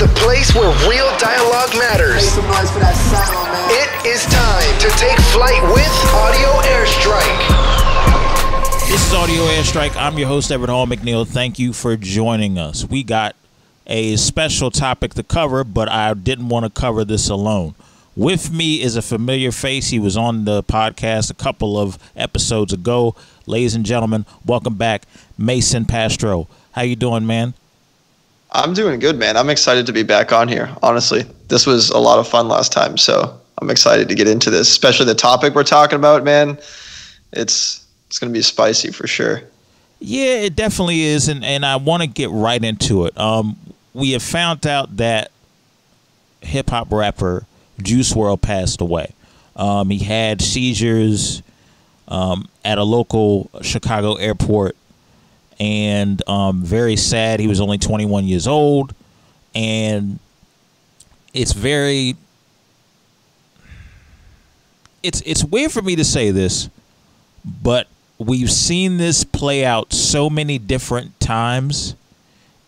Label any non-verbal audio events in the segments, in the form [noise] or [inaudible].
is the place where real dialogue matters. Make some noise for that sound, man. It is time to take flight with Audio Airstrike. This is Audio Airstrike. I'm your host, Everett Hall McNeill. Thank you for joining us. We got a special topic to cover, but I didn't want to cover this alone. With me is a familiar face. He was on the podcast a couple of episodes ago. Ladies and gentlemen, welcome back, Mason Pastro. How you doing, man? I'm doing good, man. I'm excited to be back on here. Honestly, this was a lot of fun last time, so I'm excited to get into this, especially the topic we're talking about, man. It's it's going to be spicy for sure. Yeah, it definitely is, and and I want to get right into it. Um, we have found out that hip hop rapper Juice WRLD passed away. Um, he had seizures um, at a local Chicago airport, and um, very sad. He was only 21 years old, and it's very. It's it's weird for me to say this, but we've seen this play out so many different times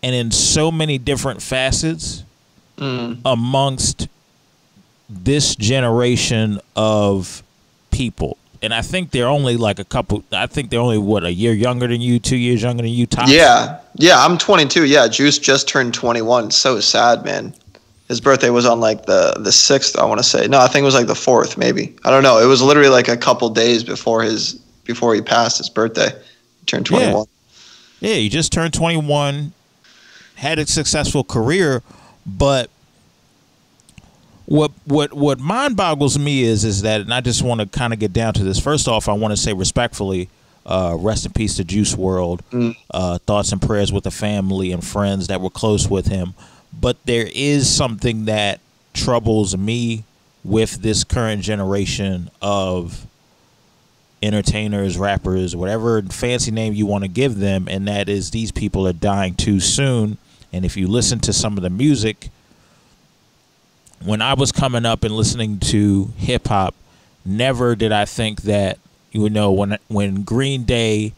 and in so many different facets Mm. amongst this generation of people. And I think they're only like a couple. I think they're only what a year younger than you, two years younger than you. Tops. Yeah, yeah. I'm 22. Yeah, Juice just turned 21. So sad, man. His birthday was on like the the sixth. I want to say no. I think it was like the fourth, maybe. I don't know. It was literally like a couple days before his before he passed his birthday. He turned 21. Yeah, he just turned 21, had a successful career, but what what what mind boggles me is is that, and I just want to kind of get down to this. First off, I want to say respectfully, uh, rest in peace to Juice WRLD. Uh, thoughts and prayers with the family and friends that were close with him. But there is something that troubles me with this current generation of entertainers, rappers, whatever fancy name you want to give them, and that is these people are dying too soon. And if you listen to some of the music, when I was coming up and listening to hip hop, never did I think that you know when when Green Day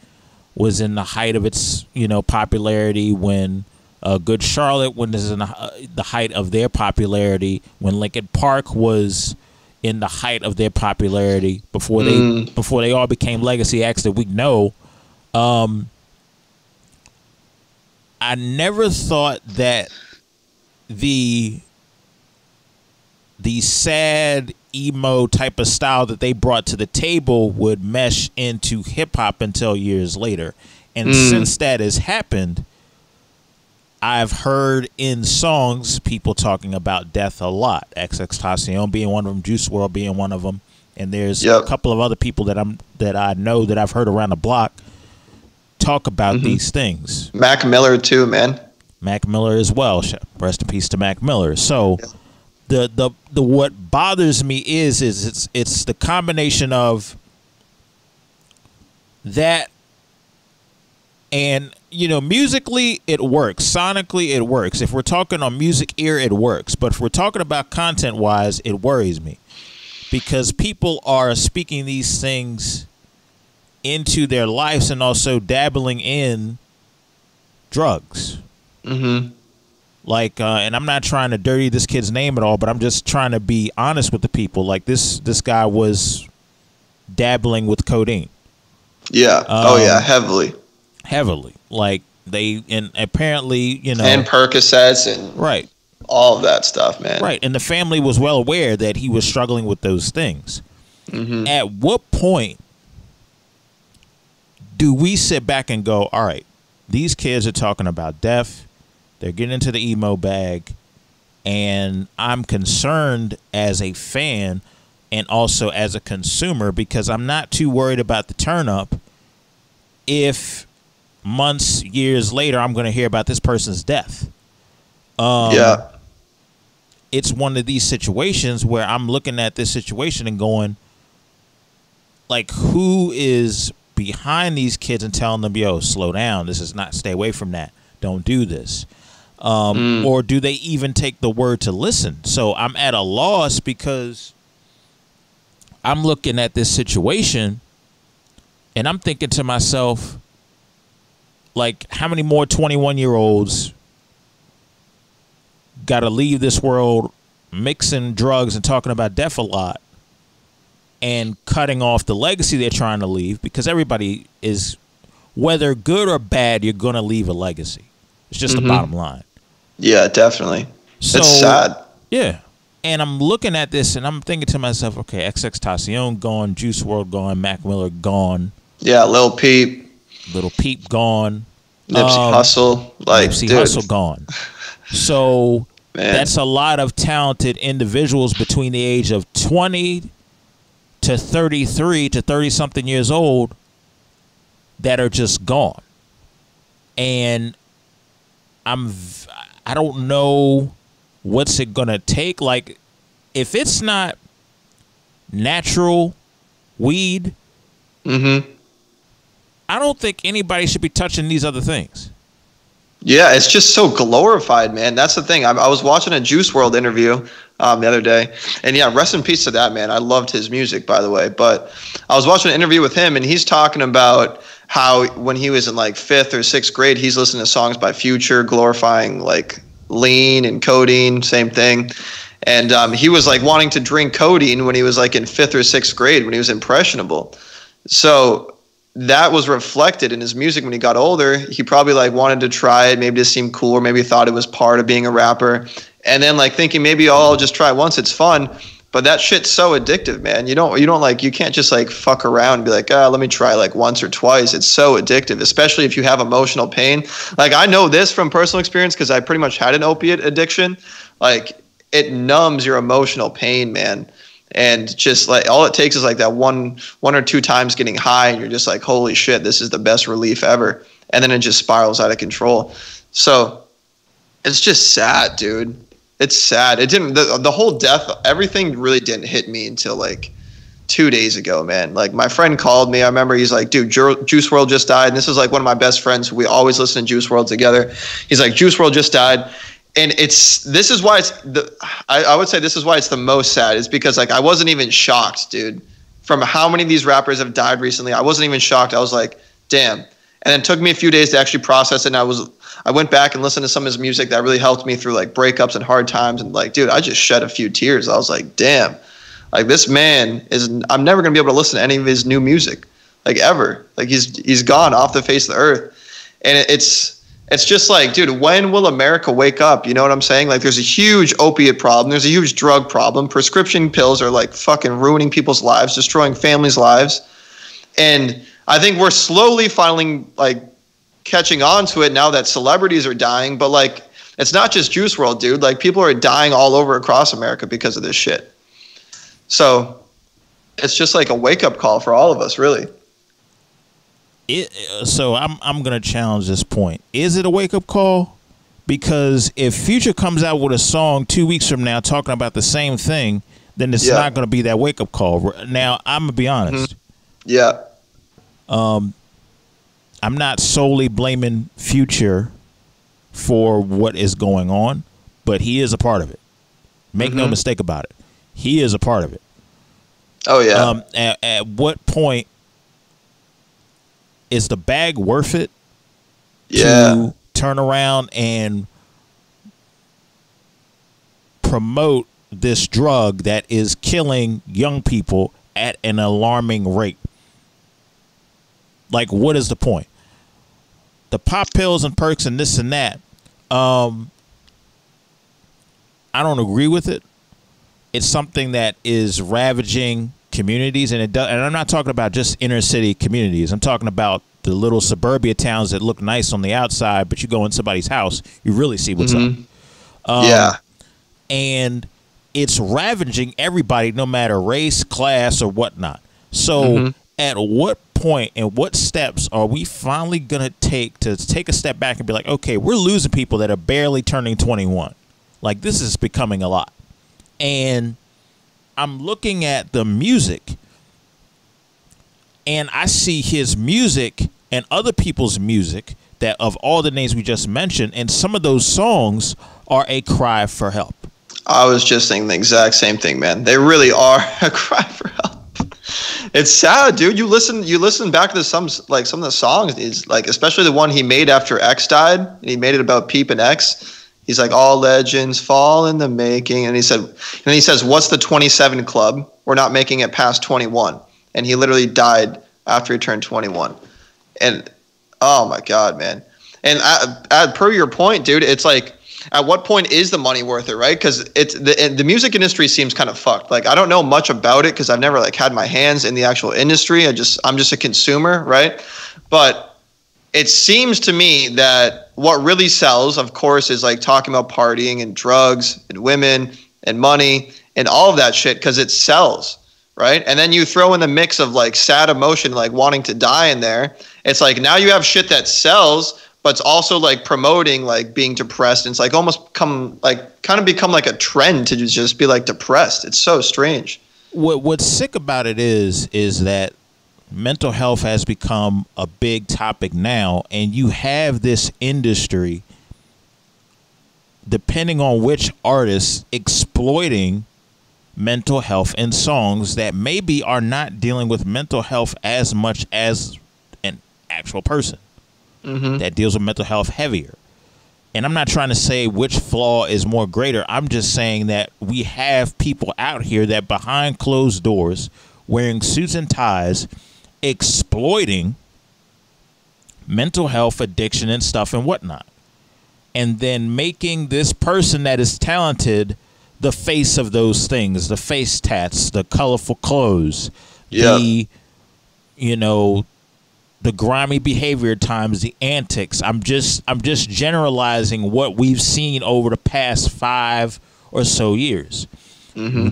was in the height of its you know popularity, when uh, Good Charlotte when this is in the, uh, the height of their popularity, when Linkin Park was in the height of their popularity before they before they all became legacy acts that we know. Um, I never thought that the the sad emo type of style that they brought to the table would mesh into hip hop until years later. And mm. since that has happened, I've heard in songs people talking about death a lot. XXXTentacion being one of them, Juice WRLD being one of them, and there's Yep. a couple of other people that I'm that I know that I've heard around the block talk about mm-hmm. these things. Mac Miller too, man. Mac Miller as well. Rest in peace to Mac Miller. So the the the what bothers me is is it's it's the combination of that and you know musically it works. Sonically it works. If we're talking on music ear it works. But if we're talking about content wise it worries me because people are speaking these things into their lives and also dabbling in drugs. Mm-hmm. Like uh, and i'm not trying to dirty this kid's name at all but i'm just trying to be honest with the people like this this guy was dabbling with codeine Yeah. oh yeah, Um, heavily. heavily like they and apparently you know And Percocets and right all of that stuff, man. right and the family was well aware that he was struggling with those things Mm-hmm. at what point do we sit back and go all right these kids are talking about death they're getting into the emo bag and i'm concerned as a fan and also as a consumer because i'm not too worried about the turn up if months years later i'm going to hear about this person's death um, yeah. it's one of these situations where I'm looking at this situation and going, like, who is behind these kids and telling them, yo, slow down. This is not, stay away from that. Don't do this. Um, Or do they even take the word to listen? So I'm at a loss because I'm looking at this situation and I'm thinking to myself, like, how many more 21 year olds got to leave this world mixing drugs and talking about death a lot and cutting off the legacy they're trying to leave because everybody is whether good or bad you're going to leave a legacy it's just Mhm. the bottom line Yeah, definitely. so it's sad. yeah and i'm looking at this and i'm thinking to myself okay xx Tacion gone Juice WRLD gone mac miller gone Yeah, Lil Peep, little peep gone Nipsey Um, Hussle, like Nipsey dude, Hussle gone so [laughs] man. That's a lot of talented individuals between the age of 20 to 33 to 30 something years old that are just gone. And I'm I don't know what's it going to take like if it's not natural weed, mm-hmm. I don't think anybody should be touching these other things. Yeah, it's just so glorified, man. That's the thing. I, I was watching a Juice WRLD interview um, the other day, and yeah, rest in peace to that man. I loved his music, by the way. But I was watching an interview with him, and he's talking about how when he was in like fifth or sixth grade, he's listening to songs by Future glorifying like lean and codeine, same thing. And um, he was like wanting to drink codeine when he was like in fifth or sixth grade when he was impressionable. So that was reflected in his music when he got older. He probably like wanted to try it, maybe to seem cool, or maybe thought it was part of being a rapper. And then like thinking maybe I'll just try once, it's fun. But that shit's so addictive, man. You don't you don't like you can't just like fuck around and be like, ah, let me try like once or twice. It's so addictive, especially if you have emotional pain. Like I know this from personal experience because I pretty much had an opiate addiction. Like it numbs your emotional pain, man and just like all it takes is like that one one or two times getting high and you're just like holy shit this is the best relief ever and then it just spirals out of control so it's just sad dude it's sad it didn't the, the whole death everything really didn't hit me until like two days ago man like my friend called me i remember he's like dude Ju- Juice WRLD just died and this is like one of my best friends we always listen to Juice WRLD together he's like Juice WRLD just died and it's this is why it's the I, I would say this is why it's the most sad is because like I wasn't even shocked, dude, from how many of these rappers have died recently. I wasn't even shocked. I was like, damn. And it took me a few days to actually process it. And I was I went back and listened to some of his music that really helped me through like breakups and hard times. And like, dude, I just shed a few tears. I was like, damn, like this man is I'm never gonna be able to listen to any of his new music, like ever. Like he's he's gone off the face of the earth. And it, it's it's just like, dude, when will America wake up? You know what I'm saying? Like, there's a huge opiate problem. There's a huge drug problem. Prescription pills are like fucking ruining people's lives, destroying families' lives. And I think we're slowly finally like catching on to it now that celebrities are dying. But like, it's not just Juice WRLD, dude. Like, people are dying all over across America because of this shit. So it's just like a wake up call for all of us, really. it, uh, so I'm I'm gonna challenge this point. Is it a wake up call? Because if Future comes out with a song two weeks from now talking about the same thing, then it's Yeah. not gonna be that wake up call. Now I'm gonna be honest. Mm-hmm. Yeah. Um, I'm not solely blaming Future for what is going on, but he is a part of it. Make no Mhm. mistake about it. He is a part of it. Oh, yeah. Um, at, at what point is the bag worth it yeah. to turn around and promote this drug that is killing young people at an alarming rate. Like, what is the point? The pop pills and perks and this and that. Um, I don't agree with it. It's something that is ravaging communities, and it does. And I'm not talking about just inner city communities. I'm talking about the little suburbia towns that look nice on the outside, but you go in somebody's house, you really see what's up. Mhm. Um, yeah. and it's ravaging everybody, no matter race, class, or whatnot. So, Mhm. at what point and what steps are we finally gonna take to take a step back and be like, okay, we're losing people that are barely turning 21. Like this is becoming a lot, and I'm looking at the music, and I see his music and other people's music that of all the names we just mentioned, and some of those songs are a cry for help. I was just thinking the exact same thing, man. They really are [laughs] a cry for help. It's sad, dude. You listen, you listen back to some like some of the songs. Is like, especially the one he made after X died, and he made it about Peep and X. He's like, all legends fall in the making. And he said, and he says, what's the 27 club? We're not making it past 21. And he literally died after he turned 21. And oh my God, man. And uh, uh, per your point, dude, it's like, at what point is the money worth it, right? Because it's the the music industry seems kind of fucked. Like I don't know much about it because I've never like had my hands in the actual industry. I just I'm just a consumer, right? But it seems to me that what really sells, of course, is like talking about partying and drugs and women and money and all of that shit because it sells, right? And then you throw in the mix of like sad emotion, like wanting to die in there. It's like now you have shit that sells, but it's also like promoting like being depressed. And it's like almost come like kind of become like a trend to just be like depressed. It's so strange. What what's sick about it is is that mental health has become a big topic now and you have this industry depending on which artist exploiting mental health in songs that maybe are not dealing with mental health as much as an actual person Mm-hmm. that deals with mental health heavier. And I'm not trying to say which flaw is more greater. I'm just saying that we have people out here that behind closed doors, wearing suits and ties, exploiting mental health, addiction, and stuff and whatnot. And then making this person that is talented the face of those things the face tats, the colorful clothes, Yeah. the, you know, the grimy behavior at times, the antics. I'm just I'm just generalizing what we've seen over the past five or so years.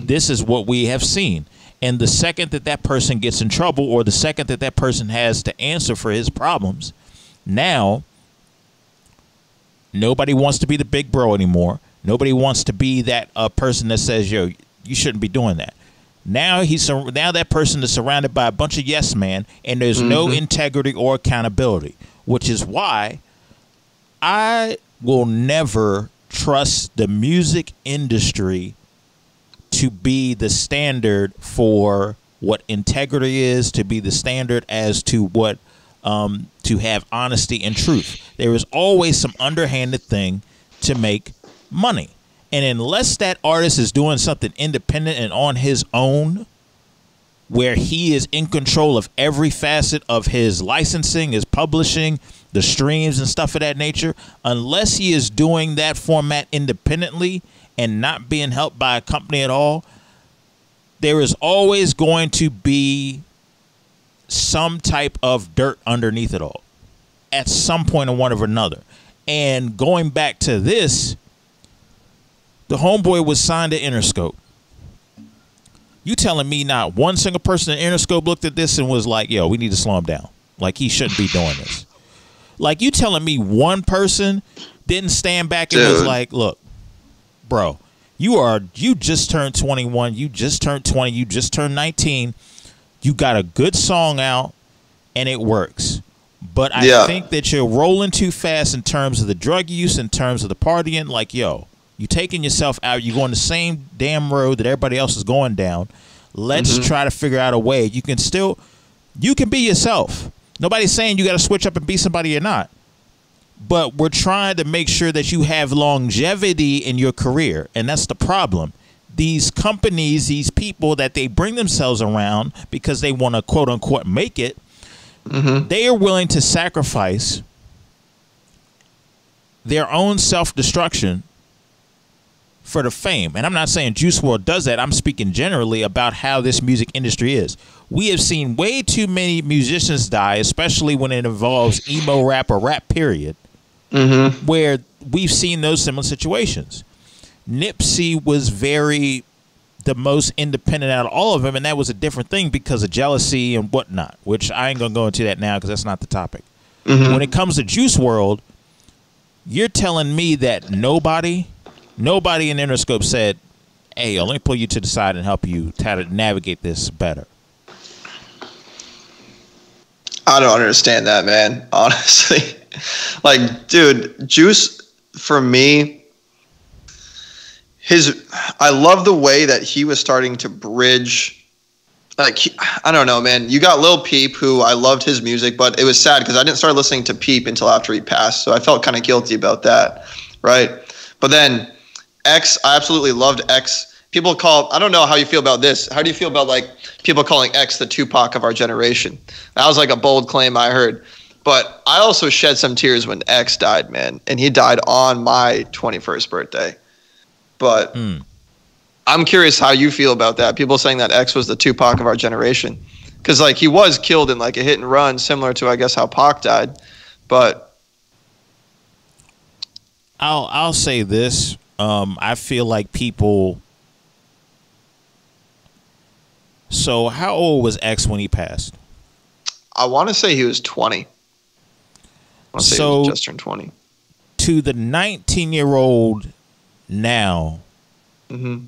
This is what we have seen. And the second that that person gets in trouble, or the second that that person has to answer for his problems, now nobody wants to be the big bro anymore. Nobody wants to be that uh, person that says, "Yo, you shouldn't be doing that." Now he's now that person is surrounded by a bunch of yes man, and there's no integrity or accountability, which is why I will never trust the music industry to be the standard for what integrity is, to be the standard as to what um, to have honesty and truth. There is always some underhanded thing to make money. And unless that artist is doing something independent and on his own, where he is in control of every facet of his licensing, his publishing, the streams and stuff of that nature, unless he is doing that format independently and not being helped by a company at all, there is always going to be some type of dirt underneath it all at some point in one or another. And going back to this, the homeboy was signed to Interscope. You telling me not one single person in Interscope looked at this and was like, yo, we need to slow him down. Like he shouldn't be doing this. Like you telling me one person didn't stand back and was like, look, bro, you are you just turned 21, you just turned 20, you just turned 19. You got a good song out and it works. But I Yeah. think that you're rolling too fast in terms of the drug use, in terms of the partying. Like, yo, you taking yourself out. You're going the same damn road that everybody else is going down. Let's mm-hmm. try to figure out a way. You can still, you can be yourself. Nobody's saying you got to switch up and be somebody or not. But we're trying to make sure that you have longevity in your career, and that's the problem. These companies, these people that they bring themselves around because they want to quote unquote make it, mm-hmm. they are willing to sacrifice their own self destruction for the fame. And I'm not saying Juice WRLD does that. I'm speaking generally about how this music industry is. We have seen way too many musicians die, especially when it involves emo rap or rap period, mm-hmm. where we've seen those similar situations. Nipsey was very the most independent out of all of them, and that was a different thing because of jealousy and whatnot. Which I ain't gonna go into that now because that's not the topic. Mm-hmm. When it comes to Juice WRLD, you're telling me that nobody, nobody in Interscope said, "Hey, let me pull you to the side and help you to navigate this better." I don't understand that, man. [laughs] Honestly, like, dude, Juice for me, his I love the way that he was starting to bridge. Like, I don't know, man. You got Lil Peep, who I loved his music, but it was sad because I didn't start listening to Peep until after he passed, so I felt kind of guilty about that, right? But then X, I absolutely loved X. People call, I don't know how you feel about this. How do you feel about like people calling X the Tupac of our generation? That was like a bold claim I heard. But I also shed some tears when X died, man. And he died on my 21st birthday. But Mm. I'm curious how you feel about that. People saying that X was the Tupac of our generation. Because like he was killed in like a hit and run, similar to I guess how Pac died. But I'll I'll say this. Um, I feel like people. So, how old was X when he passed? I want to say he was 20. I want to say he So- was just turned 20. To the 19 year old now, mm-hmm.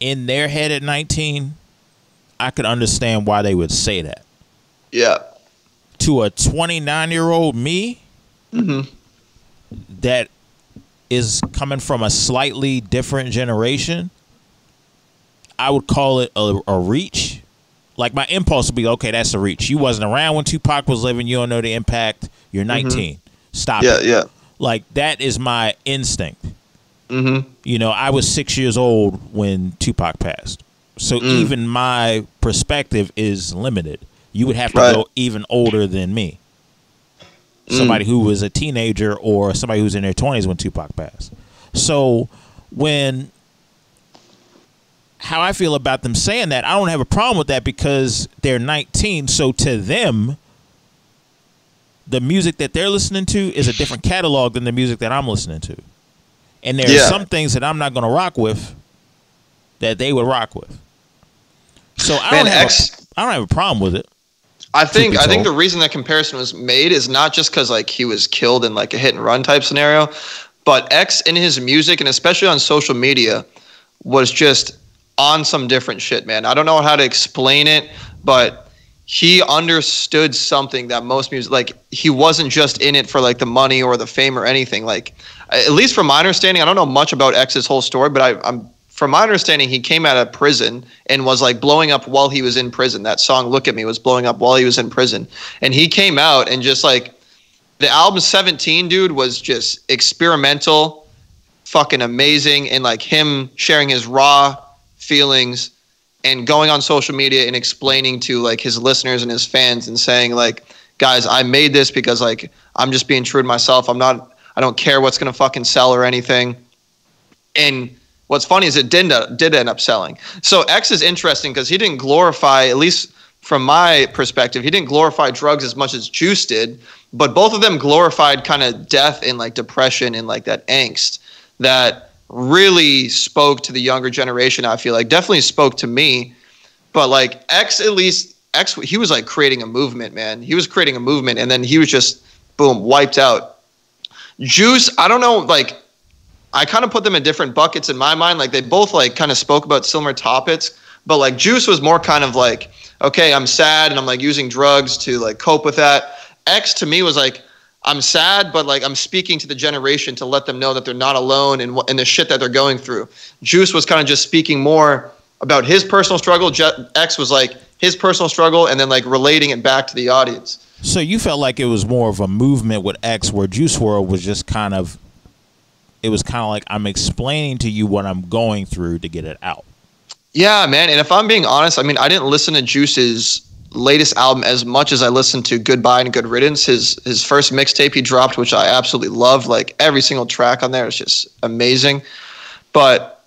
in their head at 19, I could understand why they would say that. Yeah. To a 29 year old me, mm-hmm. that is coming from a slightly different generation, I would call it a, a reach. Like my impulse would be, okay, that's a reach. You wasn't around when Tupac was living. You don't know the impact. You're 19. Stop Yeah, it. yeah. Like that is my instinct. hmm You know, I was six years old when Tupac passed. So even my perspective is limited. You would have to Right. go even older than me. Mm. Somebody who was a teenager or somebody who's in their 20s when Tupac passed. So when how I feel about them saying that, I don't have a problem with that because they're 19. So to them, the music that they're listening to is a different catalog than the music that I'm listening to. And there Yeah. are some things that I'm not going to rock with that they would rock with. So I Man, don't have X- a, I don't have a problem with it. I think I think the reason that comparison was made is not just because like he was killed in like a hit and run type scenario, but X in his music and especially on social media was just on some different shit, man. I don't know how to explain it, but he understood something that most music like he wasn't just in it for like the money or the fame or anything. Like at least from my understanding, I don't know much about X's whole story, but I, I'm from my understanding, he came out of prison and was like blowing up while he was in prison. That song "Look at Me" was blowing up while he was in prison, and he came out and just like the album 17, dude, was just experimental, fucking amazing, and like him sharing his raw feelings and going on social media and explaining to like his listeners and his fans and saying like, guys, I made this because like I'm just being true to myself. I'm not. I don't care what's gonna fucking sell or anything. And what's funny is it did did end up selling. So X is interesting because he didn't glorify, at least from my perspective, he didn't glorify drugs as much as Juice did. But both of them glorified kind of death and like depression and like that angst that really spoke to the younger generation. I feel like definitely spoke to me. But like X, at least X, he was like creating a movement, man. He was creating a movement, and then he was just boom wiped out. Juice, I don't know, like I kind of put them in different buckets in my mind. Like they both like kind of spoke about similar topics, but like Juice was more kind of like, okay, I'm sad and I'm like using drugs to like cope with that. X to me was like, I'm sad, but like I'm speaking to the generation to let them know that they're not alone in the shit that they're going through. Juice was kind of just speaking more about his personal struggle. Je- X was like his personal struggle and then like relating it back to the audience. So you felt like it was more of a movement with X, where Juice WRLD was just kind of, it was kind of like I'm explaining to you what I'm going through to get it out. Yeah, man. And if I'm being honest, I mean, I didn't listen to Juice's latest album as much as I listened to Goodbye and Good Riddance. His his first mixtape he dropped, which I absolutely loved. Like every single track on there is just amazing. But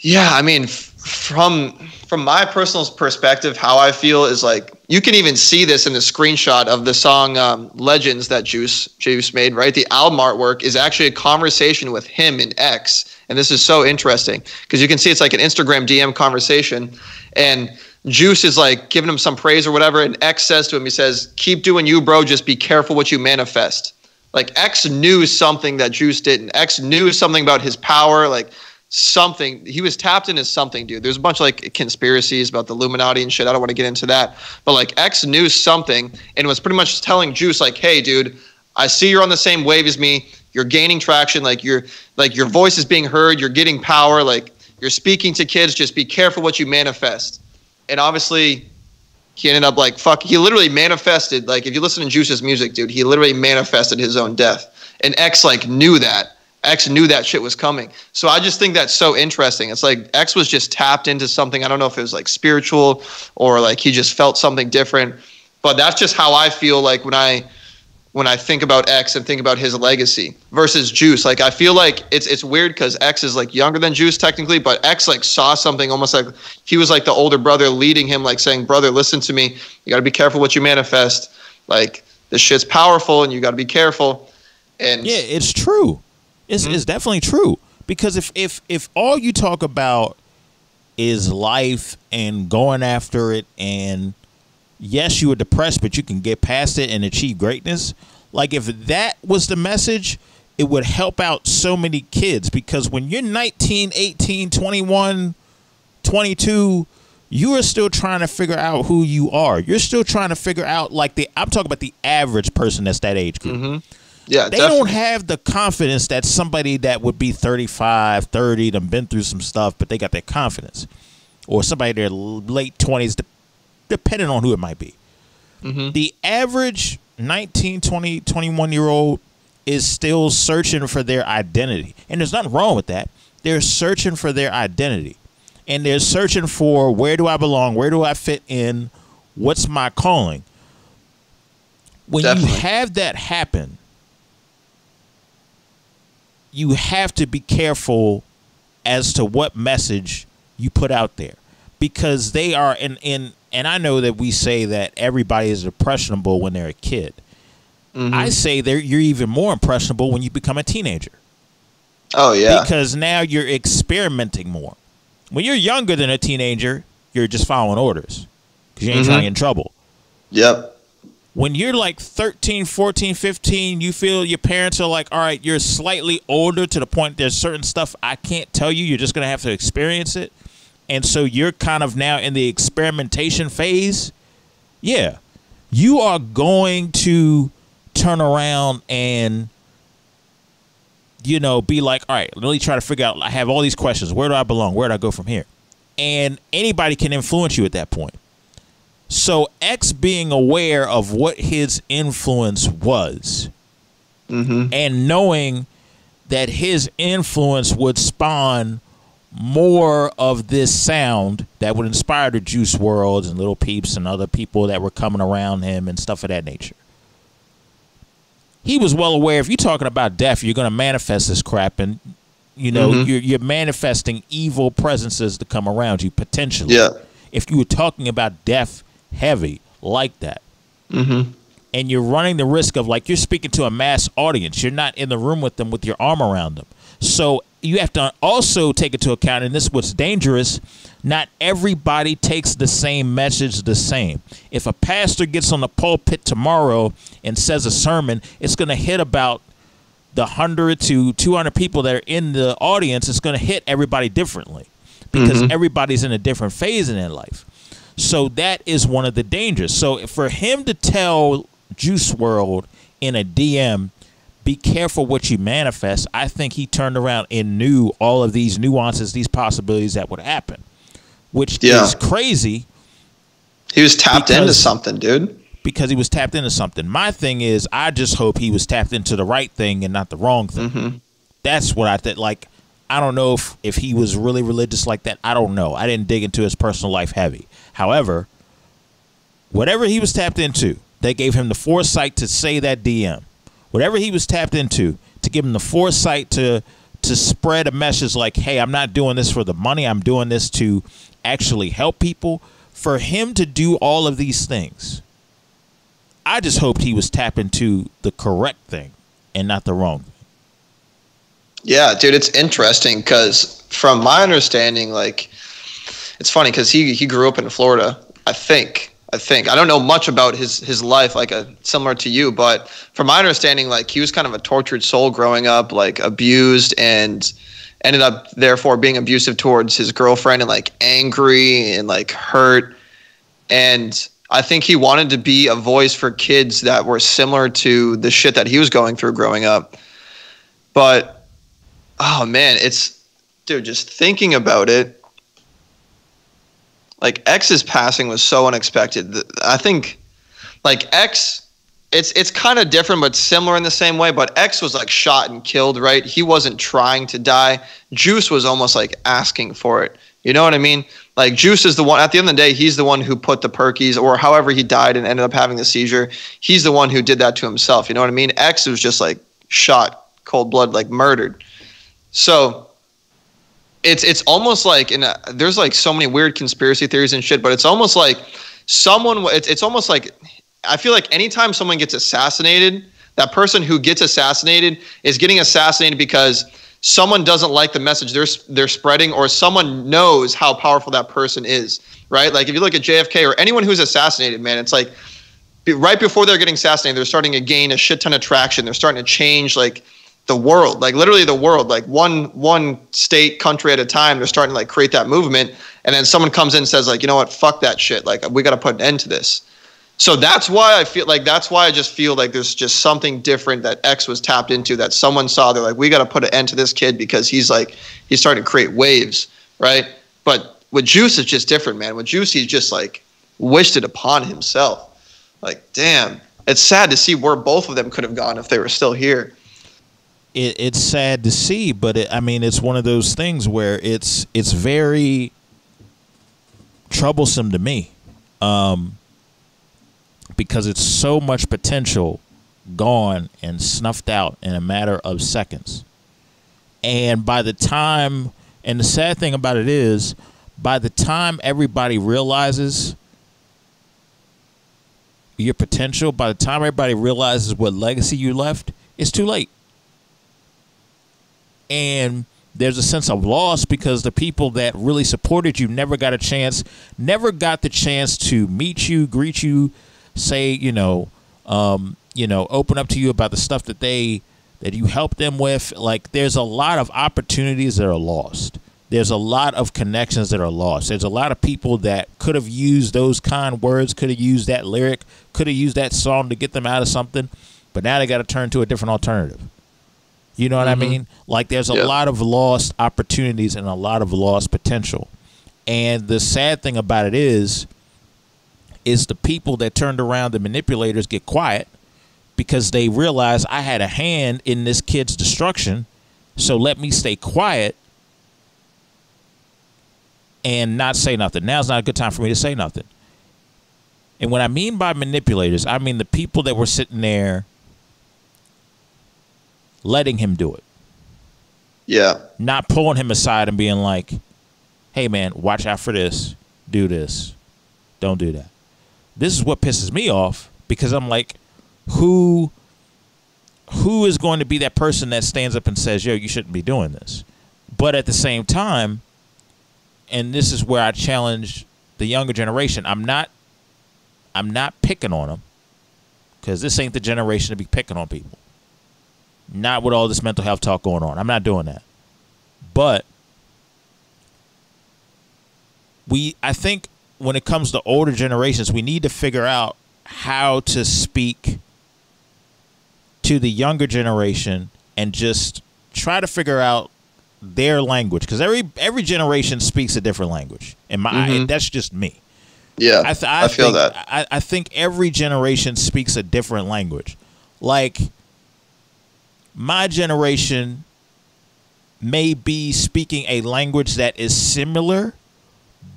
yeah, I mean, f- from from my personal perspective, how I feel is like you can even see this in the screenshot of the song um, "Legends" that Juice Juice made. Right, the album artwork is actually a conversation with him and X, and this is so interesting because you can see it's like an Instagram DM conversation, and Juice is like giving him some praise or whatever, and X says to him, he says, "Keep doing you, bro. Just be careful what you manifest." Like X knew something that Juice didn't. X knew something about his power, like something. He was tapped into something, dude. There's a bunch of like conspiracies about the Illuminati and shit. I don't want to get into that. But like X knew something and was pretty much telling Juice, like, hey, dude, I see you're on the same wave as me. You're gaining traction. Like you're like your voice is being heard. You're getting power. Like you're speaking to kids. Just be careful what you manifest. And obviously, he ended up like fuck. He literally manifested. Like if you listen to Juice's music, dude, he literally manifested his own death. and X like knew that. X knew that shit was coming. So I just think that's so interesting. It's like X was just tapped into something. I don't know if it was like spiritual or like he just felt something different. But that's just how I feel like when I when I think about X and think about his legacy versus Juice. Like I feel like it's it's weird because X is like younger than Juice technically, but X like saw something almost like he was like the older brother leading him, like saying, "Brother, listen to me. You got to be careful what you manifest. Like this shit's powerful, and you got to be careful." And Yeah, it's true. It's, mm-hmm. it's definitely true. Because if if if all you talk about is life and going after it and yes you were depressed but you can get past it and achieve greatness like if that was the message it would help out so many kids. Because when you're 19 18 21 22 you are still trying to figure out who you are. You're still trying to figure out like the i'm talking about the average person that's that age group mm-hmm. Yeah, they definitely. don't have the confidence that somebody that would be 35 30 them been through some stuff but they got their confidence. Or somebody in their late 20s de- depending on who it might be. Mm-hmm. The average 19 20 21 year old is still searching for their identity. And there's nothing wrong with that. They're searching for their identity. And they're searching for where do i belong? Where do i fit in? What's my calling? When Definitely. you have that happen you have to be careful as to what message you put out there. Because they are in in and I know that we say that everybody is impressionable when they're a kid. Mm-hmm. I say they're you're even more impressionable when you become a teenager. Oh yeah, because now you're experimenting more. When you're younger than a teenager, you're just following orders. Because you ain't trying to mm-hmm. get in trouble. Yep, when you're like 13 14 15 you feel your parents are like all right you're slightly older to the point there's certain stuff i can't tell you. You're just going to have to experience it. And so you're kind of now in the experimentation phase. Yeah. You are going to turn around and you know be like all right let me try to figure out i have all these questions. Where do i belong? Where do i go from here? And anybody can influence you at that point so X being aware of what his influence was mm-hmm. and knowing that his influence would spawn more of this sound that would inspire the Juice WRLDs and Little Peeps and other people that were coming around him and stuff of that nature. He was well aware if you're talking about death, you're going to manifest this crap and you know, mm-hmm. you're, you're manifesting evil presences to come around you potentially. Yeah, if you were talking about death heavy like that. Mm-hmm. And you're running the risk of like you're speaking to a mass audience. You're not in the room with them with your arm around them. So you have to also take into account, and this is what's dangerous. Not everybody takes the same message the same. If a pastor gets on the pulpit tomorrow and says a sermon, it's going to hit about the 100 to 200 people that are in the audience. It's going to hit everybody differently because mm-hmm. everybody's in a different phase in their life. So that is one of the dangers. So for him to tell Juice WRLD in a DM, be careful what you manifest, I think he turned around and knew all of these nuances, these possibilities that would happen, which Yeah. is crazy he was tapped into something, dude. because he was tapped into something. My thing is, I just hope he was tapped into the right thing and not the wrong thing. Mm-hmm. That's what I think. Like, I don't know if if he was really religious like that. I don't know. I didn't dig into his personal life heavy. However, whatever he was tapped into, they gave him the foresight to say that DM. Whatever he was tapped into, to give him the foresight to to spread a message like, "Hey, I'm not doing this for the money. I'm doing this to actually help people." For him to do all of these things, I just hoped he was tapping to the correct thing and not the wrong. thing. Yeah, dude, it's interesting because from my understanding, like, it's funny because he he grew up in Florida. I think. I think I don't know much about his his life, like a similar to you, but from my understanding, like he was kind of a tortured soul growing up, like abused and ended up therefore being abusive towards his girlfriend and like angry and like hurt. And I think he wanted to be a voice for kids that were similar to the shit that he was going through growing up. But oh man, it's dude, just thinking about it. Like X's passing was so unexpected. I think like X it's it's kind of different but similar in the same way but x was like shot and killed right? He wasn't trying to die. Juice was almost like asking for it. You know what i mean? Like juice is the one at the end of the day he's the one who put the perkies or however he died and ended up having the seizure he's the one who did that to himself. You know what i mean? X was just like shot cold blood like murdered. So it's it's almost like and uh, there's like so many weird conspiracy theories and shit but it's almost like someone it's, it's almost like I feel like anytime someone gets assassinated, that person who gets assassinated is getting assassinated because someone doesn't like the message they're they're spreading or someone knows how powerful that person is, right? Like if you look at JFK or anyone who's assassinated, man, it's like right before they're getting assassinated, they're starting to gain a shit ton of traction. They're starting to change like the world, like literally the world, like one one state, country at a time. They're starting to like create that movement, and then someone comes in and says like, you know what, fuck that shit. Like we got to put an end to this. So that's why I feel like that's why I just feel like there's just something different that X was tapped into that someone saw. They're like, we got to put an end to this kid because he's like he's starting to create waves, right? But with Juice, it's just different, man. With Juice, he's just like wished it upon himself. Like, damn, it's sad to see where both of them could have gone if they were still here. It, it's sad to see, but it, I mean, it's one of those things where it's it's very troublesome to me. Um, because it's so much potential gone and snuffed out in a matter of seconds. And by the time, and the sad thing about it is, by the time everybody realizes your potential, by the time everybody realizes what legacy you left, it's too late. And there's a sense of loss because the people that really supported you never got a chance, never got the chance to meet you, greet you, say, you know, um, you know, open up to you about the stuff that they that you helped them with. Like there's a lot of opportunities that are lost. There's a lot of connections that are lost. There's a lot of people that could have used those kind words, could have used that lyric, could have used that song to get them out of something, but now they got to turn to a different alternative. You know what mm-hmm. I mean? Like there's a lot of lost opportunities and a lot of lost potential. And the sad thing about it is is the people that turned around the manipulators get quiet because they realize I had a hand in this kid's destruction. So let me stay quiet and not say nothing. Now's not a good time for me to say nothing. And what I mean by manipulators, I mean the people that were sitting there letting him do it. Yeah. Not pulling him aside and being like, hey, man, watch out for this. Do this. Don't do that. This is what pisses me off because I'm like, who who is going to be that person that stands up and says, "Yo, you shouldn't be doing this." But at the same time, and this is where I challenge the younger generation. I'm not I'm not picking on them cuz this ain't the generation to be picking on people. Not with all this mental health talk going on. I'm not doing that. But we I think when it comes to older generations, we need to figure out how to speak to the younger generation and just try to figure out their language because every every generation speaks a different language and my mm-hmm. that's just me yeah i, th- I, I feel think, that I, I think every generation speaks a different language like my generation may be speaking a language that is similar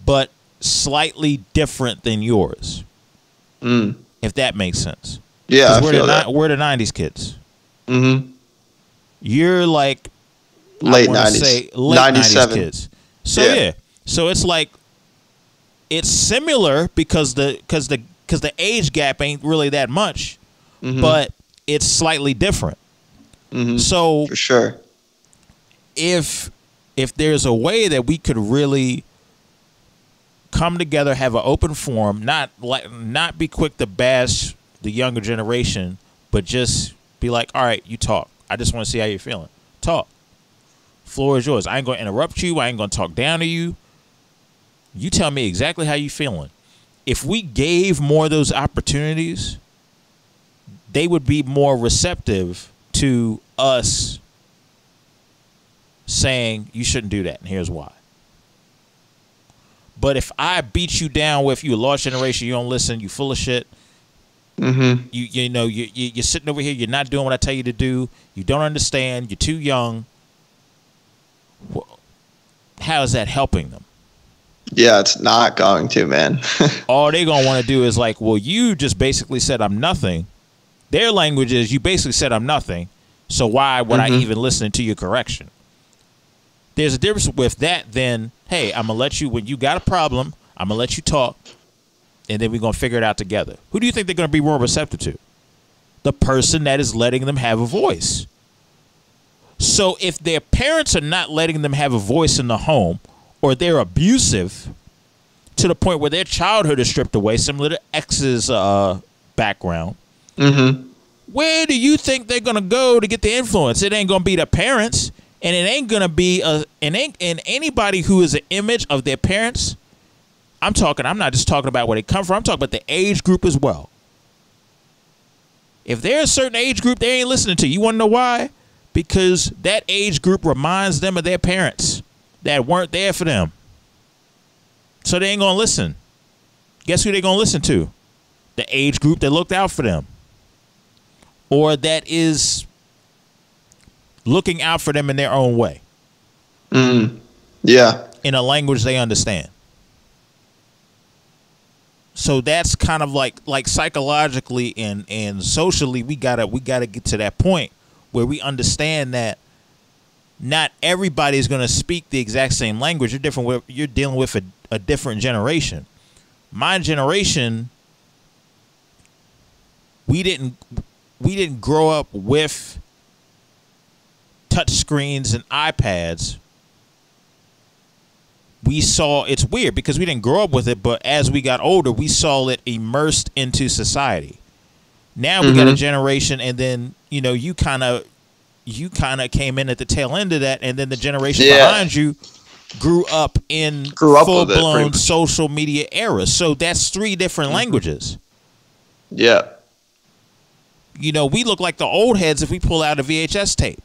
but slightly different than yours. Mm. If that makes sense. Yeah, we're the we're the '90s kids. Mm-hmm. You're like late '90s, late '97 kids. So yeah. yeah, so it's like it's similar because the because the because the age gap ain't really that much, mm-hmm. but it's slightly different. Mm-hmm. So for sure, if if there's a way that we could really come together, have an open forum, not like not be quick to bash the younger generation, but just be like, all right, you talk. I just want to see how you're feeling. Talk. Floor is yours. I ain't gonna interrupt you. I ain't gonna talk down to you. You tell me exactly how you feeling. If we gave more of those opportunities, they would be more receptive to us saying you shouldn't do that, and here's why. But if I beat you down with you a lost generation, you don't listen, you full of shit, Mm-hmm. You you know you, you you're sitting over here. You're not doing what I tell you to do. You don't understand. You're too young. Well, how is that helping them? Yeah, it's not going to, man. [laughs] All they're gonna want to do is like, well, you just basically said I'm nothing. Their language is you basically said I'm nothing. So why would I Mhm. even listen to your correction? There's a difference with that than, hey, I'm gonna let you when you got a problem, I'm gonna let you talk, and then we're gonna figure it out together. Who do you think they're gonna be more receptive to? The person that is letting them have a voice. So if their parents are not letting them have a voice in the home, or they're abusive to the point where their childhood is stripped away, similar to X's uh, background, mm-hmm. where do you think they're gonna go to get the influence? It ain't gonna be the parents, and it ain't gonna be a and ain't and anybody who is an image of their parents. I'm talking. I'm not just talking about where they come from. I'm talking about the age group as well. If they're a certain age group, they ain't listening to you. You want to know why? Because that age group reminds them of their parents that weren't there for them. So they ain't gonna listen. Guess who they gonna listen to? The age group that looked out for them or that is looking out for them in their own way Mm. Yeah. in a language they understand so that's kind of like like psychologically and and socially we gotta we gotta get to that point where we understand that not everybody is going to speak the exact same language you're different with you're dealing with a, a different generation my generation we didn't we didn't grow up with touch screens and iPads. We saw it's weird because we didn't grow up with it, but as we got older, we saw it immersed into society. Now we got a Mhm. generation, and then you know you kind of you kind of came in at the tail end of that, and then the generation Yeah. behind you grew up in Grew up full blown social media era. So that's three different languages. Yeah. You know, we look like the old heads if we pull out a VHS tape.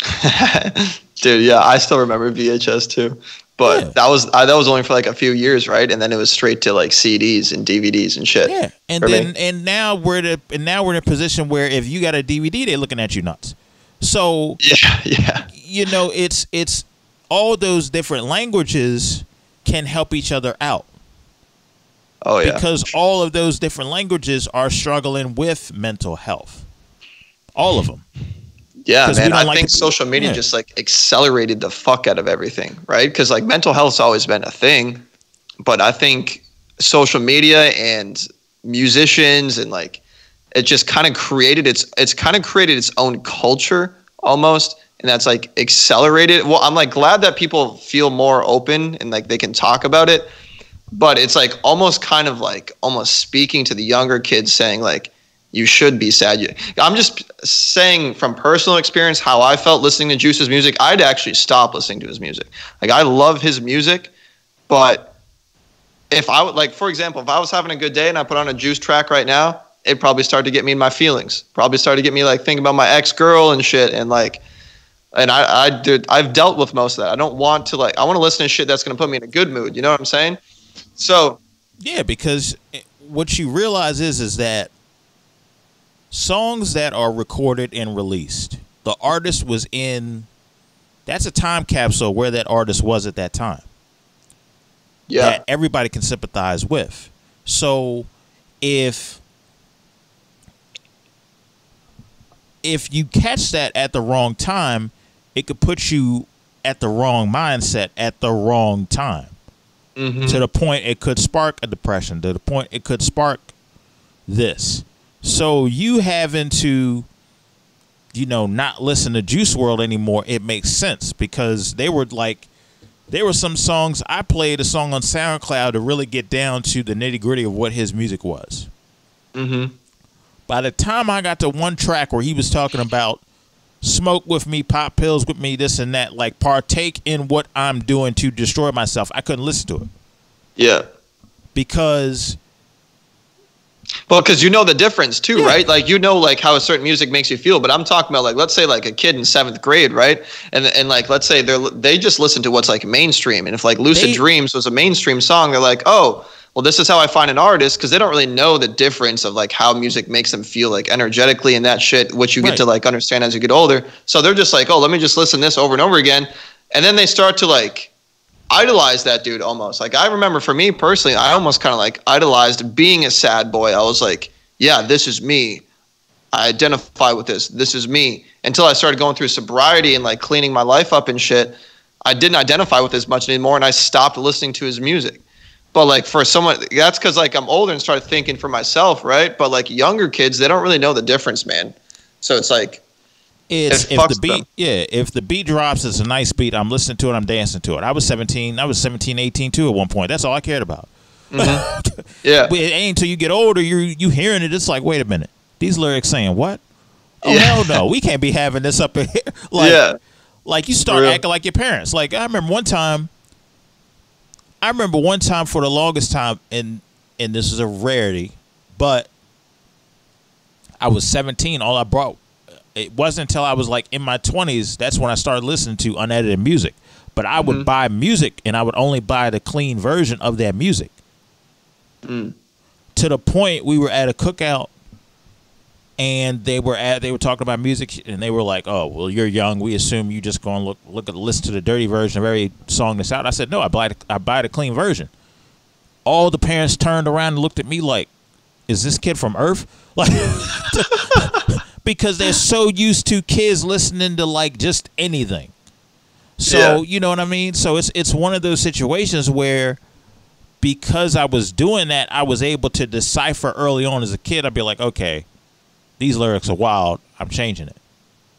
[laughs] Dude, yeah, I still remember VHS too. But Yeah. that was I, that was only for like a few years, right? And then it was straight to like CDs and DVDs and shit. Yeah, and for me. then and now we're the and now we're in a position where if you got a DVD, they're looking at you nuts. So Yeah, [laughs] yeah. you know, it's it's all those different languages can help each other out Oh yeah. because all of those different languages are struggling with mental health. All of them. Yeah, man. I like think social media yeah. just like accelerated the fuck out of everything, right? Because like mental health's always been a thing, but I think social media and musicians and like it just kind of created its it's kind of created its own culture almost, and that's like accelerated. Well, I'm like glad that people feel more open and like they can talk about it, but it's like almost kind of like almost speaking to the younger kids, saying like you should be sad. You- I'm just saying from personal experience how I felt listening to Juice's music. I'd actually stop listening to his music. Like I love his music, but if I would like, for example, if I was having a good day and I put on a Juice track right now, it'd probably start to get me in my feelings. Probably start to get me like thinking about my ex girl and shit, and like, and I, I did. I've dealt with most of that. I don't want to like. I want to listen to shit that's gonna put me in a good mood. You know what I'm saying? So Yeah, because what you realize is is that songs that are recorded and released, the artist was in that's a time capsule where that artist was at that time. yeah, That everybody can sympathize with. So if if you catch that at the wrong time, it could put you at the wrong mindset at the wrong time Mhm. to the point it could spark a depression to the point it could spark this so you having to you know not listen to Juice WRLD anymore it makes sense because they were like there were some songs i played a song on soundcloud to really get down to the nitty gritty of what his music was Mm-hmm. by the time i got to one track where he was talking about smoke with me pop pills with me this and that like partake in what i'm doing to destroy myself i couldn't listen to it yeah. because Well, because you know the difference too, Yeah. right? Like you know, like how a certain music makes you feel. But I'm talking about like, let's say like a kid in seventh grade, right? And and like, let's say they're they just listen to what's like mainstream. And if like Lucid They- Dreams was a mainstream song, they're like, oh, well, this is how I find an artist because they don't really know the difference of like how music makes them feel like energetically and that shit, which you Right. get to like understand as you get older. So they're just like, oh, let me just listen this over and over again. And then they start to like idolize that dude almost. Like I remember for me personally, I almost kind of like idolized being a sad boy. I was like, yeah, this is me. I identify with this. This is me. Until I started going through sobriety and like cleaning my life up and shit, I didn't identify with this much anymore and I stopped listening to his music. But like for someone that's cuz like I'm older and started thinking for myself, right? But like younger kids, they don't really know the difference, man. So it's like It's It if the beat them. yeah, if the beat drops, it's a nice beat. I'm listening to it, I'm dancing to it. I was 17, I was 17, 18 too at one point. That's all I cared about. Mm-hmm. [laughs] yeah. But it ain't until you get older, you you hearing it, it's like, wait a minute. These lyrics saying what? Oh Yeah. hell no, we can't be having this up in here. [laughs] Like yeah. like you start acting like your parents. Like I remember one time I remember one time for the longest time and and this is a rarity, but I was 17, all I brought it wasn't until I was like in my 20s that's when I started listening to unedited music. But I would mm-hmm. buy music and I would only buy the clean version of that music. Mm. To the point we were at a cookout and they were at they were talking about music and they were like, "Oh, well, you're young. We assume you just going to look look at listen to the dirty version of every song that's out." I said, "No, I buy the, I buy the clean version." All the parents turned around and looked at me like, "Is this kid from Earth?" [laughs] Like [laughs] because they're so used to kids listening to like just anything. So, Yeah. you know what I mean? So it's it's one of those situations where because I was doing that, I was able to decipher early on as a kid. I'd be like, okay, these lyrics are wild. I'm changing it.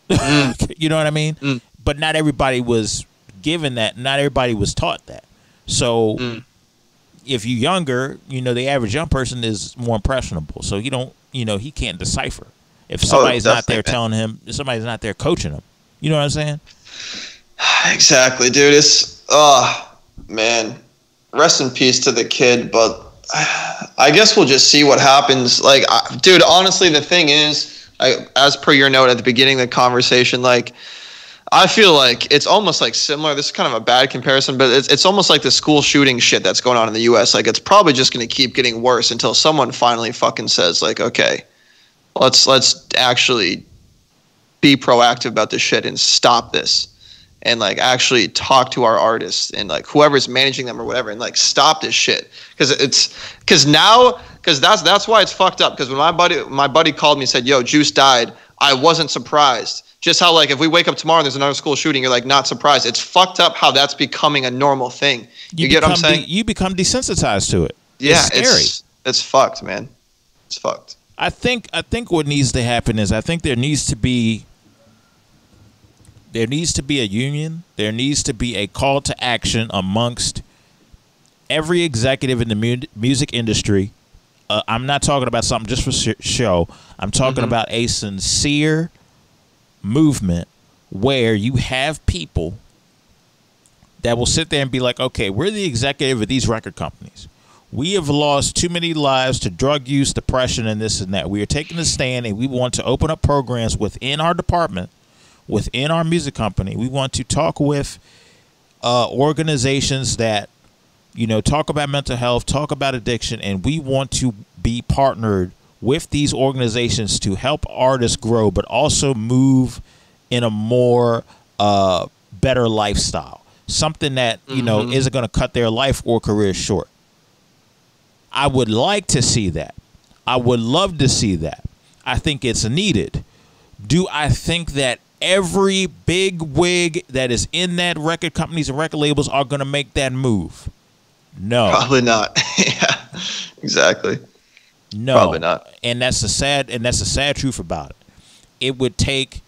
[laughs] you know what I mean? Mm. But not everybody was given that. Not everybody was taught that. So mm. if you're younger, you know, the average young person is more impressionable. So he don't, you know, he can't decipher. If oh, somebody's not there telling him, if somebody's not there coaching him. You know what I'm saying? [sighs] Exactly, dude. It's oh man. Rest in peace to the kid, but I guess we'll just see what happens. Like, I, dude, honestly, the thing is, I, as per your note at the beginning of the conversation, like, I feel like it's almost like similar. This is kind of a bad comparison, but it's it's almost like the school shooting shit that's going on in the U.S. Like, it's probably just going to keep getting worse until someone finally fucking says, like, okay, let's let's actually be proactive about this shit and stop this and like actually talk to our artists and like whoever's managing them or whatever and like stop this shit. Because it's because now because that's that's why it's fucked up. Because when my buddy my buddy called me and said yo juice died i wasn't surprised. Just how like if we wake up tomorrow and there's another school shooting you're like not surprised. It's fucked up how that's becoming a normal thing. You, get what i'm saying de- you become desensitized to it. yeah it's scary. it's it's fucked man. It's fucked. I think I think what needs to happen is I think there needs to be there needs to be a union. There needs to be a call to action amongst every executive in the mu- music industry. Uh, I'm not talking about something just for sh- show. I'm talking about a sincere movement where you have people that will sit there and be like, okay, we're the executive of these record companies. We have lost too many lives to drug use, depression, and this and that. We are taking a stand and we want to open up programs within our department, within our music company. We want to talk with uh, organizations that, you know, talk about mental health, talk about addiction, and we want to be partnered with these organizations to help artists grow, but also move in a more uh, better lifestyle. Something that, you know, isn't going to cut their life or career short. I would like to see that. I would love to see that. I think it's needed. Do I think that every big wig that is in that record companies and record labels are going to make that move? No. probably not [laughs] yeah exactly No, Probably not. And that's the sad and that's the sad truth about it. It would take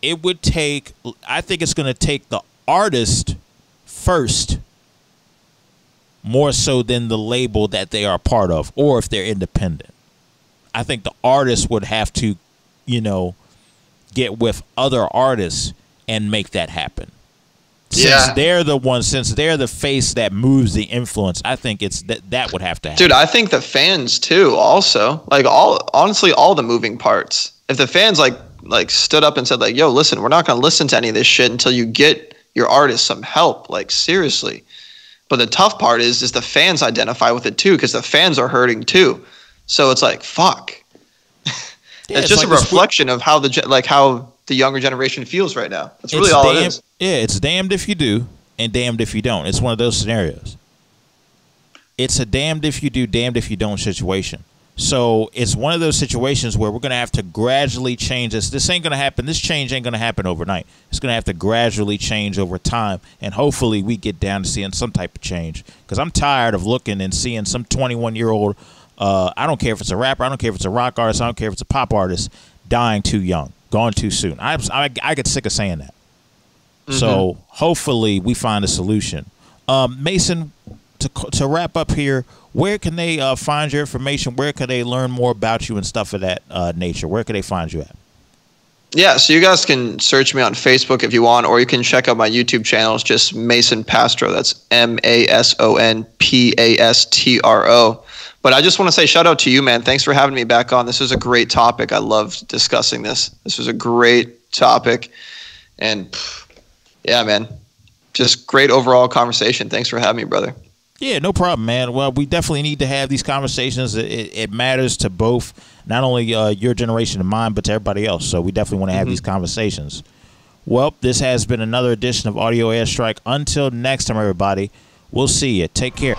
it would take I think it's going to take the artist first more so than the label that they are part of or if they're independent. I think the artist would have to, you know, get with other artists and make that happen. Since Yeah. they're the ones, since they're the face that moves the influence, I think it's that that would have to happen. Dude, I think the fans too. Also, like all honestly, all the moving parts. If the fans like like stood up and said like, "Yo, listen, we're not gonna listen to any of this shit until you get your artist some help." Like seriously. But the tough part is is the fans identify with it too because the fans are hurting too. So it's like fuck. Yeah, it's it's just like a reflection of how the like how the younger generation feels right now. That's really it's all damn, it is. Yeah, it's damned if you do and damned if you don't. It's one of those scenarios. It's a damned if you do, damned if you don't situation. So it's one of those situations where we're gonna have to gradually change this. This ain't gonna happen. This change ain't gonna happen overnight. It's gonna have to gradually change over time, and hopefully we get down to seeing some type of change. Because I'm tired of looking and seeing some 21 year old. Uh, I don't care if it's a rapper. I don't care if it's a rock artist. I don't care if it's a pop artist dying too young, gone too soon. I I, I get sick of saying that. So hopefully we find a solution. Um, Mason, to to wrap up here, where can they uh, find your information? Where can they learn more about you and stuff of that uh, nature? Where can they find you at? Yeah, so you guys can search me on Facebook if you want, or you can check out my YouTube channel. It's just Mason Pastro. That's M A S O N P A S T R O. But I just want to say shout out to you, man. Thanks for having me back on. This was a great topic. I loved discussing this. This was a great topic. And yeah, man, just great overall conversation. Thanks for having me, brother. Yeah, no problem, man. Well, we definitely need to have these conversations. It, it, matters to both, not only uh, your generation and mine, but to everybody else. So we definitely want to have these conversations. Well, this has been another edition of Audio Airstrike. Until next time, everybody, we'll see you. Take care.